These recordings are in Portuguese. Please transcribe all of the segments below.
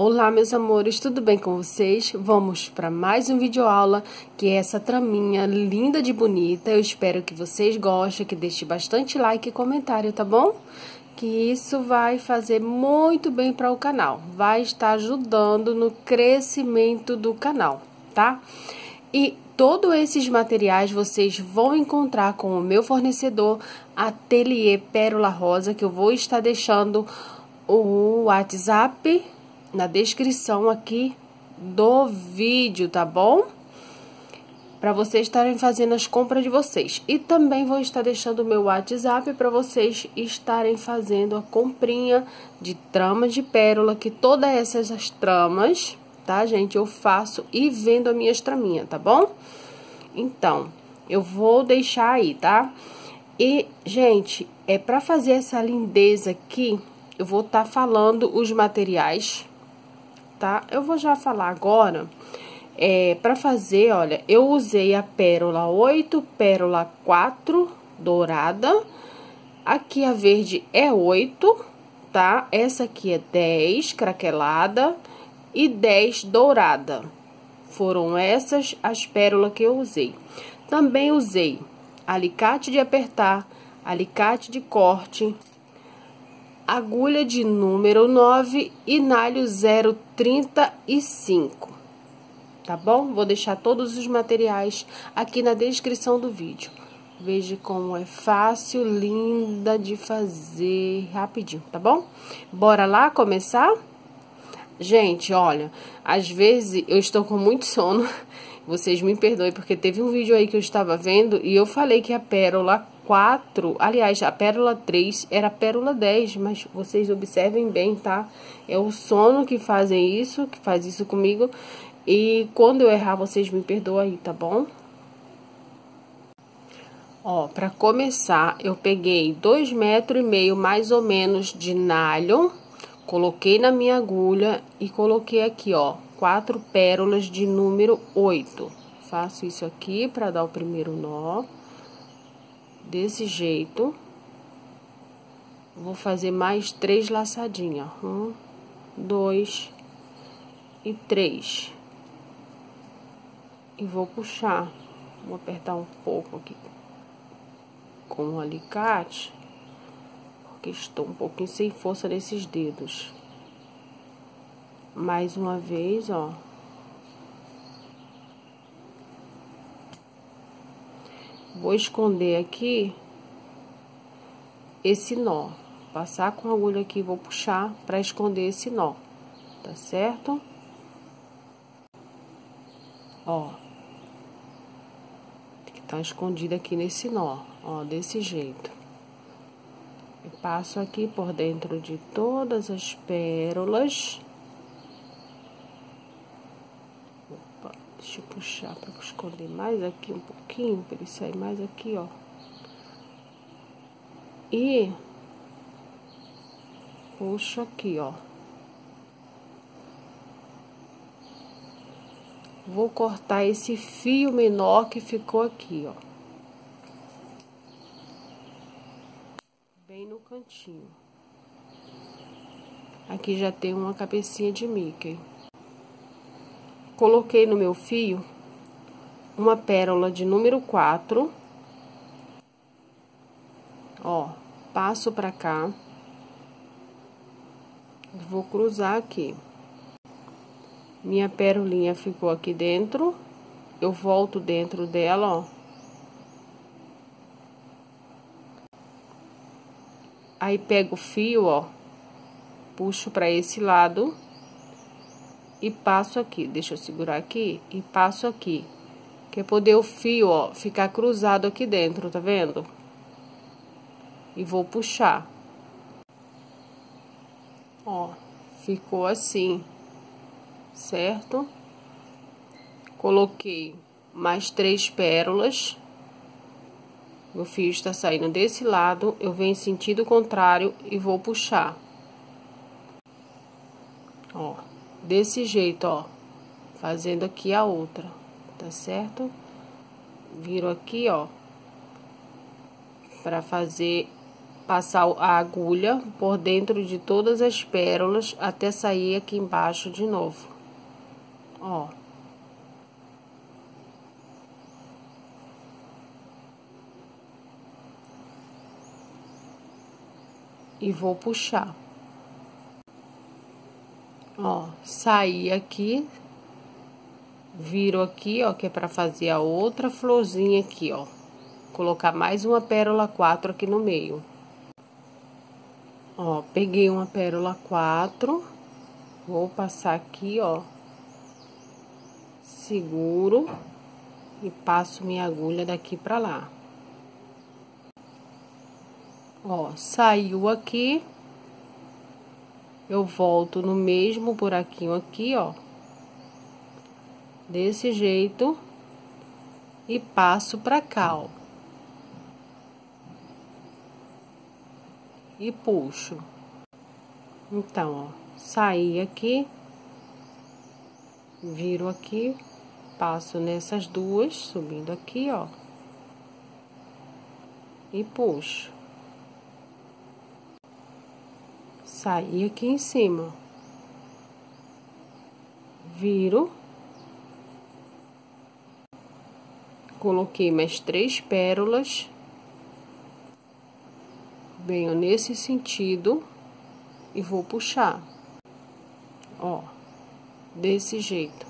Olá, meus amores, tudo bem com vocês? Vamos para mais um vídeo aula, que é essa traminha linda de bonita. Eu espero que vocês gostem, que deixe bastante like e comentário, tá bom? Que isso vai fazer muito bem para o canal, vai estar ajudando no crescimento do canal, tá? E todos esses materiais vocês vão encontrar com o meu fornecedor Ateliê Pérola Rosa, que eu vou estar deixando o WhatsApp na descrição aqui do vídeo, tá bom? Para vocês estarem fazendo as compras de vocês. E também vou estar deixando o meu WhatsApp para vocês estarem fazendo a comprinha de trama de pérola, que todas essas tramas, tá, gente, eu faço e vendo as minhas traminhas, tá bom? Então, eu vou deixar aí, tá? E, gente, é para fazer essa lindeza aqui, eu vou estar tá falando os materiais, tá? Eu vou já falar agora. É, para fazer, olha, eu usei a pérola 8, pérola 4 dourada. Aqui a verde é 8, tá? Essa aqui é 10 craquelada e 10 dourada. Foram essas as pérolas que eu usei. Também usei alicate de apertar, alicate de corte, agulha de número 9 e nalho 035. Tá bom? Vou deixar todos os materiais aqui na descrição do vídeo. Veja como é fácil, linda de fazer, rapidinho, tá bom? Bora lá começar? Gente, olha, às vezes eu estou com muito sono, vocês me perdoem, porque teve um vídeo aí que eu estava vendo e eu falei que a pérola 4, aliás, a pérola 3 era a pérola 10, mas vocês observem bem, tá? É o sono que fazem isso, que faz isso comigo. E quando eu errar, vocês me perdoam aí, tá bom? Ó, pra começar, eu peguei dois metros e meio, mais ou menos, de nylon. Coloquei na minha agulha e coloquei aqui, ó, quatro pérolas de número 8. Faço isso aqui para dar o primeiro nó desse jeito. Vou fazer mais três laçadinhas. Um, dois e três. E vou puxar. Vou apertar um pouco aqui com o alicate, porque estou um pouquinho sem força nesses dedos. Mais uma vez, ó. Vou esconder aqui esse nó. Passar com a agulha aqui, vou puxar para esconder esse nó, tá certo? Ó. Que tá escondido aqui nesse nó, ó, desse jeito. E passo aqui por dentro de todas as pérolas. Deixa eu puxar para esconder mais aqui um pouquinho, para ele sair mais aqui, ó. E puxo aqui, ó. Vou cortar esse fio menor que ficou aqui, ó. Bem no cantinho. Aqui já tem uma cabecinha de Mickey. Coloquei no meu fio uma pérola de número 4. Ó, passo pra cá. Vou cruzar aqui. Minha pérolinha ficou aqui dentro. Eu volto dentro dela, ó. Aí pego o fio, ó. Puxo pra esse lado e passo aqui. Deixa eu segurar aqui e passo aqui. Que é poder o fio, ó, ficar cruzado aqui dentro, tá vendo? E vou puxar. Ó, ficou assim, certo? Coloquei mais três pérolas. O fio está saindo desse lado, eu venho em sentido contrário e vou puxar. Ó desse jeito, ó, fazendo aqui a outra, tá certo? Viro aqui, ó, para fazer passar a agulha por dentro de todas as pérolas até sair aqui embaixo de novo. Ó. E vou puxar. Ó, saí aqui, viro aqui, ó, que é para fazer a outra florzinha aqui, ó. Colocar mais uma pérola quatro aqui no meio. Ó, peguei uma pérola quatro, vou passar aqui, ó. Seguro e passo minha agulha daqui pra lá. Ó, saiu aqui. Eu volto no mesmo buraquinho aqui, ó. Desse jeito. E passo pra cá, ó. e puxo. Então, ó, saí aqui, viro aqui, passo nessas duas, subindo aqui, ó, e puxo. Saí aqui em cima, viro, coloquei mais três pérolas venho nesse sentido e vou puxar. Ó, desse jeito.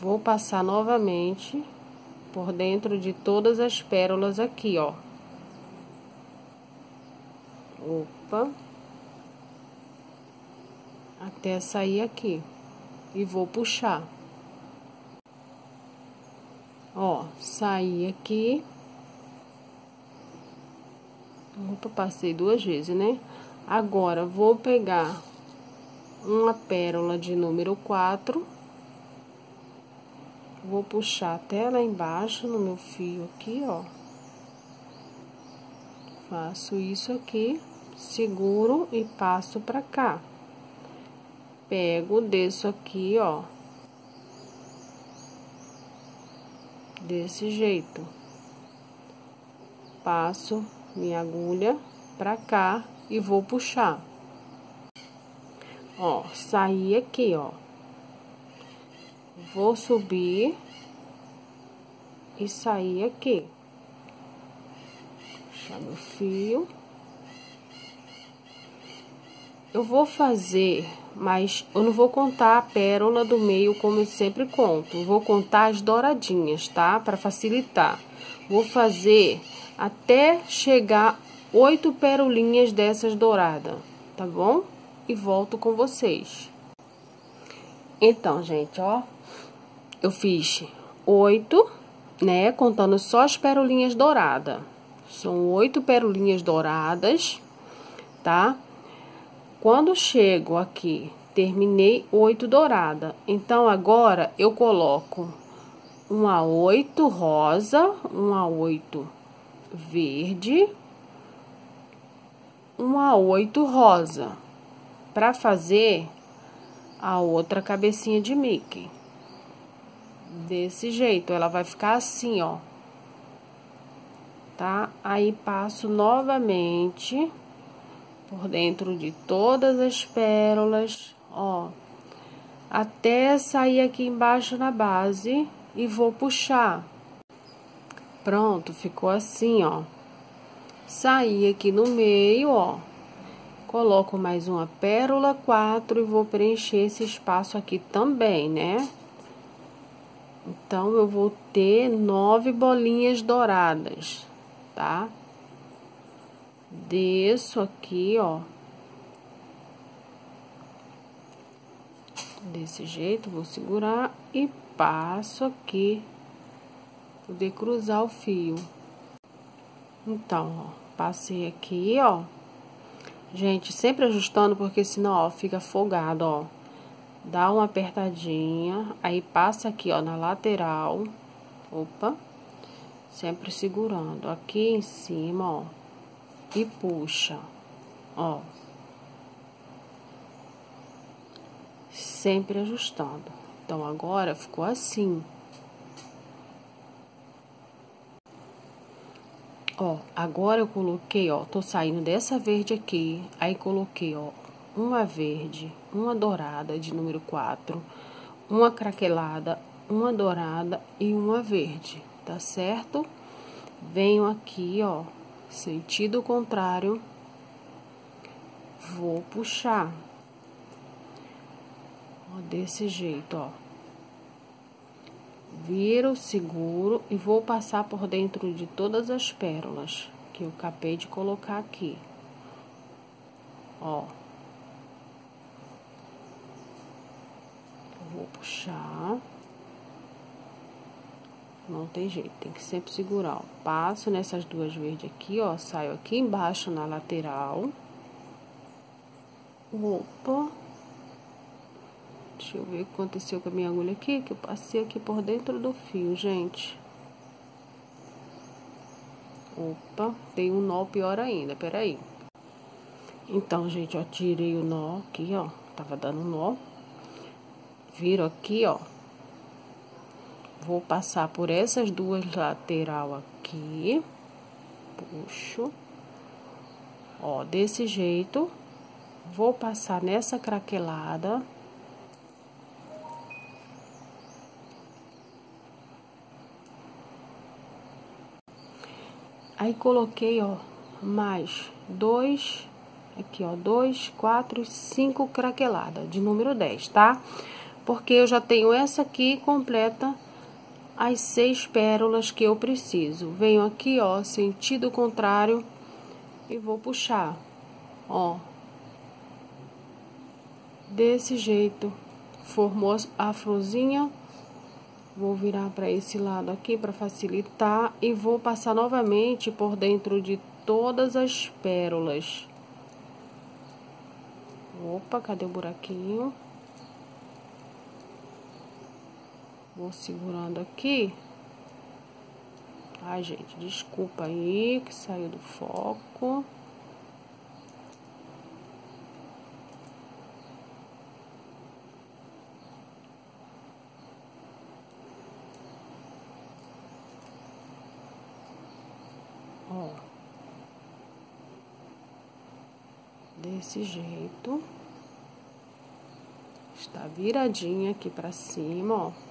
Vou passar novamente por dentro de todas as pérolas aqui, ó. Opa. Até sair aqui. E vou puxar. Ó, sair aqui. Opa, passei duas vezes, né? Agora, vou pegar uma pérola de número 4. Vou puxar até lá embaixo no meu fio aqui, ó. Faço isso aqui, seguro e passo pra cá. Pego, desço aqui, ó. Desse jeito. Passo minha agulha pra cá e vou puxar. Ó, saí aqui, ó. Vou subir e sair aqui. Puxar meu fio. Eu vou fazer, mas eu não vou contar a pérola do meio como eu sempre conto. Vou contar as douradinhas, tá? Para facilitar. Vou fazer até chegar oito perolinhas dessas douradas, tá bom? E volto com vocês. Então, gente, ó, eu fiz oito, né? Contando só as perolinhas douradas. São oito perolinhas douradas, tá? Quando chego aqui, terminei oito dourada. Então, agora eu coloco um a oito rosa, um a oito verde, um a oito rosa, para fazer a outra cabecinha de Mickey. Desse jeito, ela vai ficar assim, ó. Tá? Aí, passo novamente por dentro de todas as pérolas, ó. Até sair aqui embaixo na base e vou puxar. Pronto, ficou assim, ó. Saí aqui no meio, ó. Coloco mais uma pérola quatro e vou preencher esse espaço aqui também, né? Então, eu vou ter nove bolinhas douradas, tá? Desço aqui, ó. Desse jeito, vou segurar e passo aqui poder cruzar o fio. Então, ó, passei aqui, ó. Gente, sempre ajustando, porque senão, ó, fica folgado, ó. Dá uma apertadinha, aí passa aqui, ó, na lateral. Opa. Sempre segurando. Aqui em cima, ó. E puxa, ó. Sempre ajustando. Então, agora ficou assim. Ó, agora eu coloquei, ó, tô saindo dessa verde aqui, aí coloquei, ó, uma verde, uma dourada de número 4, uma craquelada, uma dourada e uma verde, tá certo? Venho aqui, ó, sentido contrário, vou puxar, ó, desse jeito, ó. Viro, seguro e vou passar por dentro de todas as pérolas que eu acabei de colocar aqui. Ó. Vou puxar. Não tem jeito, tem que sempre segurar, ó. Passo nessas duas verdes aqui, ó, saio aqui embaixo na lateral. Opa. Deixa eu ver o que aconteceu com a minha agulha aqui, que eu passei aqui por dentro do fio, gente. Opa, tem um nó pior ainda, peraí. Então, gente, ó, tirei o nó aqui, ó, tava dando nó. Viro aqui, ó. Vou passar por essas duas lateral aqui. Puxo. Ó, desse jeito. Vou passar nessa craquelada. Aí coloquei, ó, mais dois, aqui, ó, dois, quatro, cinco craquelada de número 10, tá? Porque eu já tenho essa aqui completa as seis pérolas que eu preciso. Venho aqui, ó, sentido contrário e vou puxar, ó. Desse jeito, formou a florzinha Vou virar para esse lado aqui para facilitar e vou passar novamente por dentro de todas as pérolas. Opa, cadê o buraquinho? Vou segurando aqui. Ai, gente, desculpa aí que saiu do foco. Ó. Desse jeito. Está viradinha aqui pra cima, ó.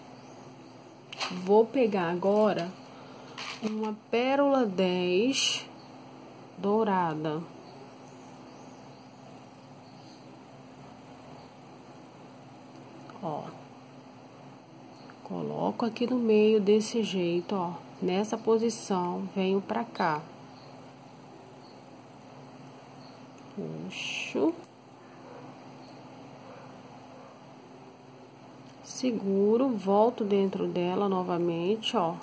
Vou pegar agora uma pérola 10 dourada. Ó. Coloco aqui no meio desse jeito, ó. Nessa posição, venho pra cá. puxo, seguro, volto dentro dela novamente, ó.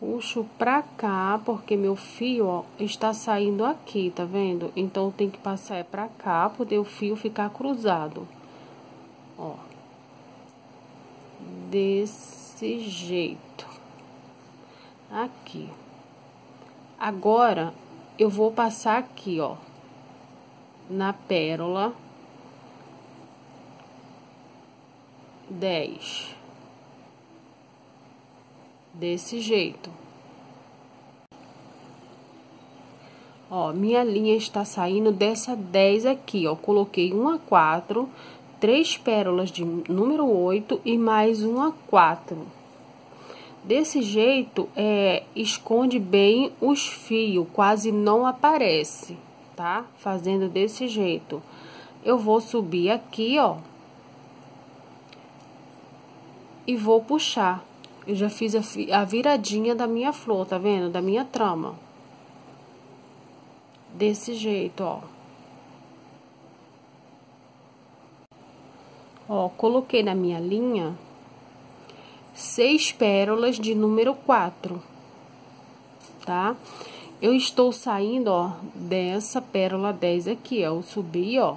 Puxo pra cá, porque meu fio, ó, está saindo aqui, tá vendo? Então, tem que passar é pra cá, poder o fio ficar cruzado. Ó. Desse jeito. Aqui. Agora, eu vou passar aqui, ó, na pérola dez. Desse jeito. Ó, minha linha está saindo dessa 10 aqui, ó. Coloquei uma quatro, três pérolas de número 8 e mais uma quatro. Desse jeito, é, esconde bem os fios, quase não aparece, tá? Fazendo desse jeito. Eu vou subir aqui, ó. E vou puxar. Eu já fiz a, viradinha da minha flor, tá vendo? Da minha trama. Desse jeito, ó. Ó, coloquei na minha linha seis pérolas de número 4, tá? Eu estou saindo, ó, dessa pérola 10 aqui, ó, eu subi, ó,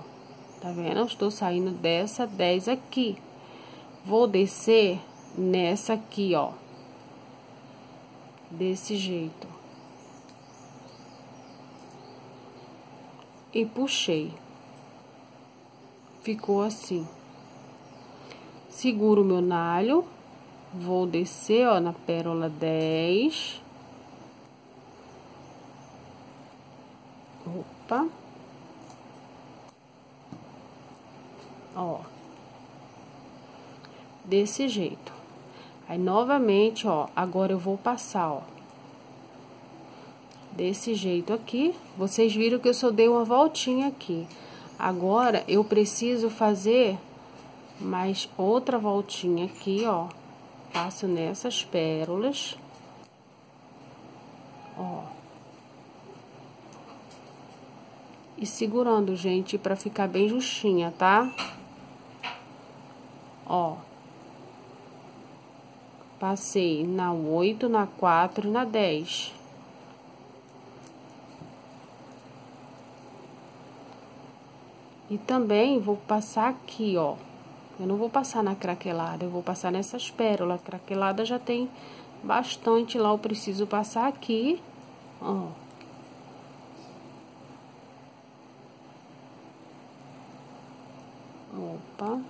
tá vendo? Eu estou saindo dessa 10 aqui. Vou descer nessa aqui, ó, desse jeito. E puxei. Ficou assim. Seguro meu nalho Vou descer, ó, na pérola 10. Opa. Ó. Desse jeito. Aí, novamente, ó, agora eu vou passar, ó. Desse jeito aqui. Vocês viram que eu só dei uma voltinha aqui. Agora, eu preciso fazer mais outra voltinha aqui, ó. Passo nessas pérolas. Ó. E segurando, gente, pra ficar bem justinha, tá? Ó. Passei na oito, na quatro e na dez. E também vou passar aqui, ó. Eu não vou passar na craquelada, eu vou passar nessas pérolas. A craquelada já tem bastante lá, eu preciso passar aqui, ó. Opa.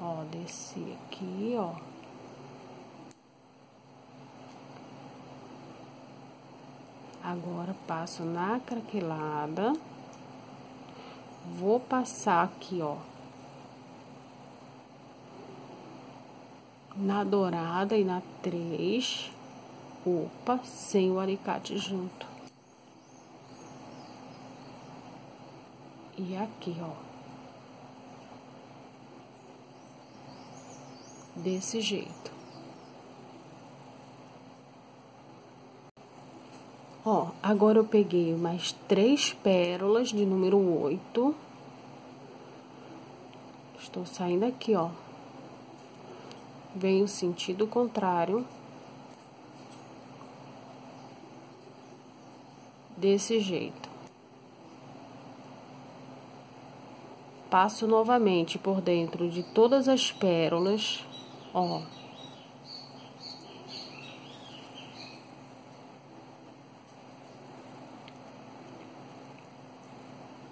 Ó, desci aqui, ó. Agora, passo na craquelada. Vou passar aqui, ó. Na dourada e na três. Opa, sem o alicate junto. E aqui, ó. Desse jeito. Ó, agora eu peguei mais três pérolas de número oito. Estou saindo aqui, ó. Venho sentido contrário. Desse jeito. Passo novamente por dentro de todas as pérolas, ó.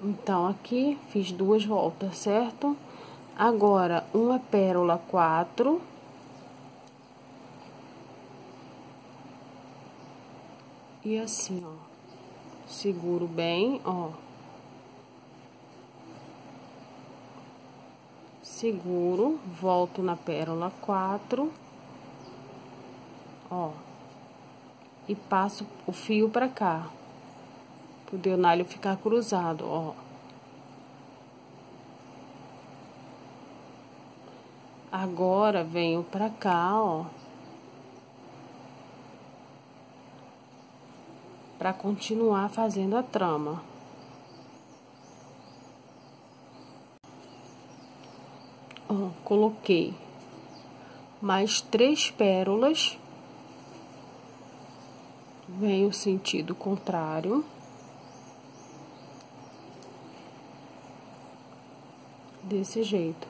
Então, aqui fiz duas voltas, certo? Agora, uma pérola quatro. E assim, ó. Seguro bem, ó. Seguro, volto na pérola quatro. Ó. E passo o fio pra cá o deonalho ficar cruzado, ó. Agora, venho pra cá, ó. Pra continuar fazendo a trama. Ó, coloquei mais três pérolas. Venho sentido contrário. desse jeito.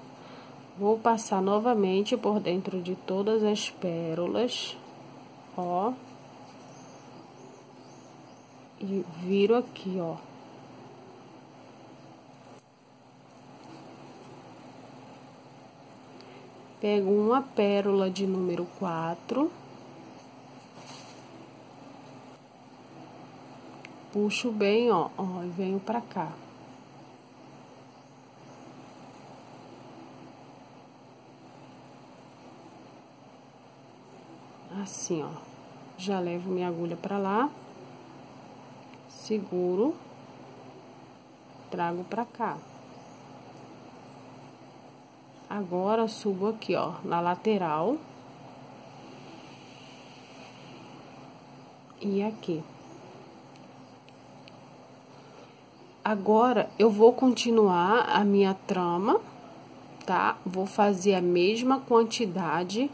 Vou passar novamente por dentro de todas as pérolas, ó. E viro aqui, ó. Pego uma pérola de número quatro. Puxo bem, ó, ó, e venho pra cá. assim, ó. Já levo minha agulha pra lá, seguro, trago pra cá. Agora, subo aqui, ó, na lateral. E aqui. Agora, eu vou continuar a minha trama, tá? Vou fazer a mesma quantidade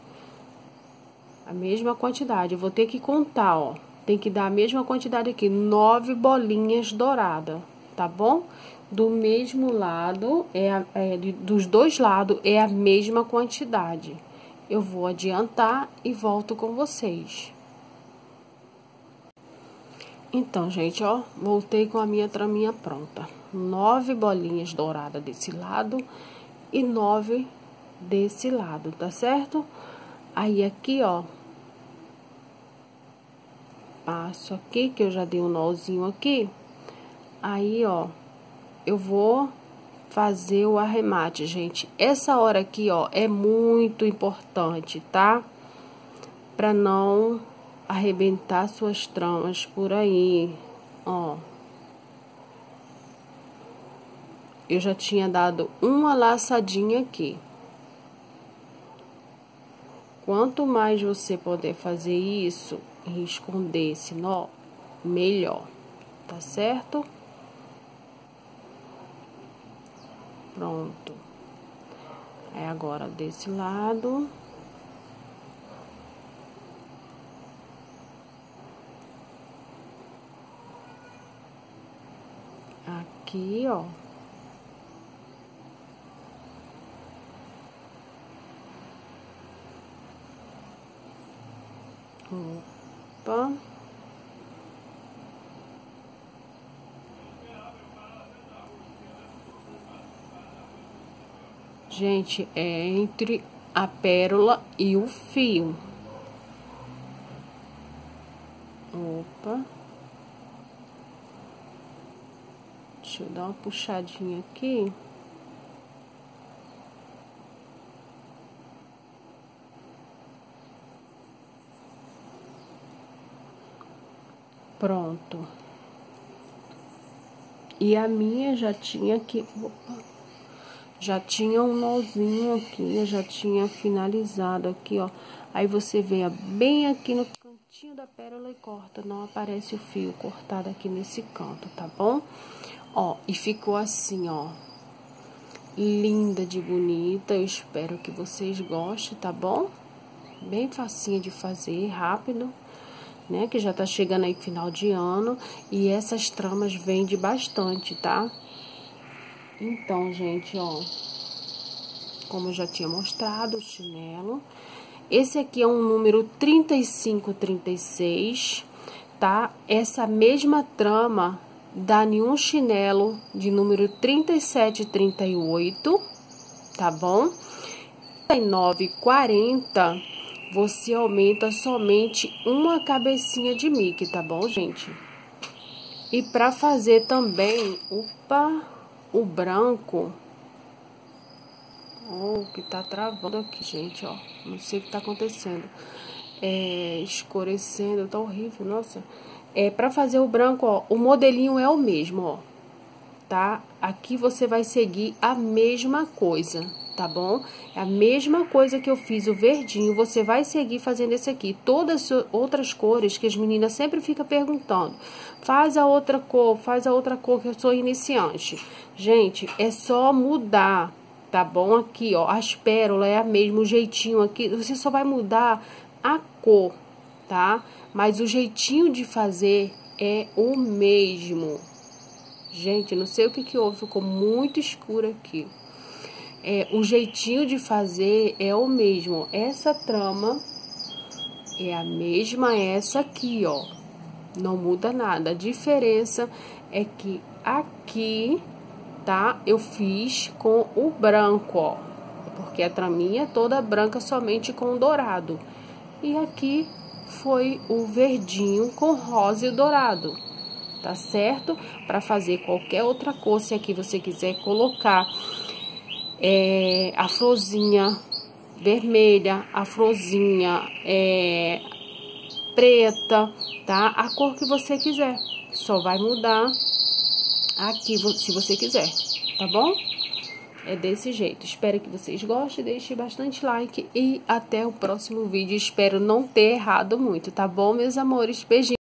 a mesma quantidade. Eu vou ter que contar, ó. Tem que dar a mesma quantidade aqui, nove bolinhas douradas, tá bom? Do mesmo lado, é, é dos dois lados, é a mesma quantidade. Eu vou adiantar e volto com vocês. Então, gente, ó, voltei com a minha traminha pronta. Nove bolinhas douradas desse lado e nove desse lado, tá certo? Aí, aqui, ó, passo aqui, que eu já dei um nozinho aqui. Aí, ó, eu vou fazer o arremate, gente. Essa hora aqui, ó, é muito importante, tá? Pra não arrebentar suas tramas por aí, ó. Eu já tinha dado uma laçadinha aqui. Quanto mais você puder fazer isso esconder esse nó, melhor, tá certo? Pronto. Aí, agora, desse lado... Aqui, ó. Opa. Gente, é entre a pérola e o fio. Opa. Deixa eu dar uma puxadinha aqui. Pronto. E a minha já tinha aqui, opa, já tinha um nozinho aqui, já tinha finalizado aqui, ó. Aí você vem bem aqui no cantinho da pérola e corta, não aparece o fio cortado aqui nesse canto, tá bom? Ó, e ficou assim, ó. Linda de bonita, eu espero que vocês gostem, tá bom? Bem facinha de fazer, rápido né? Que já tá chegando aí final de ano e essas tramas vendem bastante, tá? Então, gente, ó, como eu já tinha mostrado, o chinelo. Esse aqui é um número 3536, tá? Essa mesma trama dá em um chinelo de número 3738, tá bom? 3940 você aumenta somente uma cabecinha de Mickey, tá bom, gente? E para fazer também, opa, o branco. Oh, que tá travando aqui, gente, ó. Não sei o que tá acontecendo. É, escurecendo, tá horrível, nossa. É, para fazer o branco, ó, o modelinho é o mesmo, ó. Tá? Aqui você vai seguir a mesma coisa, tá bom? É a mesma coisa que eu fiz o verdinho, você vai seguir fazendo esse aqui. Todas as outras cores que as meninas sempre ficam perguntando. Faz a outra cor, faz a outra cor que eu sou iniciante. Gente, é só mudar, tá bom? Aqui, ó, as pérolas é a mesma, o jeitinho aqui. Você só vai mudar a cor, tá? Mas o jeitinho de fazer é o mesmo. Gente, não sei o que que houve, ficou muito escuro aqui é, o jeitinho de fazer é o mesmo. Essa trama é a mesma essa aqui, ó. Não muda nada. A diferença é que aqui, tá? Eu fiz com o branco, ó. Porque a traminha é toda branca somente com dourado. E aqui foi o verdinho com rosa e dourado. Tá certo? Para fazer qualquer outra cor, se aqui você quiser colocar é, a florzinha vermelha, a é, preta, tá? A cor que você quiser. Só vai mudar aqui se você quiser, tá bom? É desse jeito. Espero que vocês gostem, deixe bastante like e até o próximo vídeo. Espero não ter errado muito, tá bom, meus amores? Beijinhos.